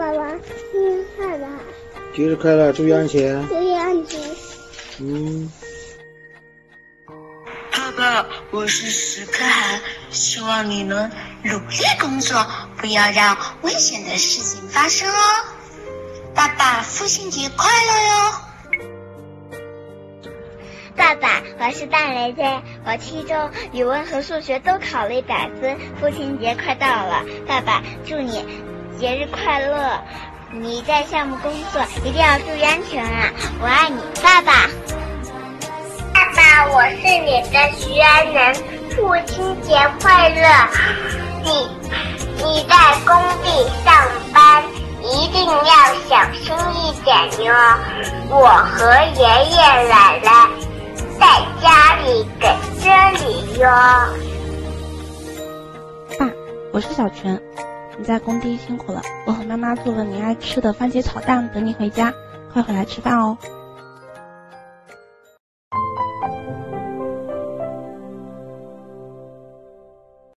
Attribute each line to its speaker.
Speaker 1: 爸爸，生日快乐！
Speaker 2: 节日快乐，注意安全。
Speaker 1: 注意安全。
Speaker 2: 嗯。
Speaker 3: 爸爸，我是石可涵，希望你能努力工作，不要让危险的事情发生哦。爸爸，父亲节快乐哟！
Speaker 4: 爸爸，我是大雷雷，我期中语文和数学都考了一百分，父亲节快到了，爸爸祝你节日快乐！你在项目工作一定要注意安全啊！我爱你，爸爸。
Speaker 5: 爸爸，我是你的徐安能，父亲节快乐！你你在工地上班，一定要小心一点哟。我和爷爷奶奶在家里等着你哟。
Speaker 6: 爸，我是小泉，你在工地辛苦了，我和妈妈做了你爱吃的番茄炒蛋，等你回家，快回来吃饭哦。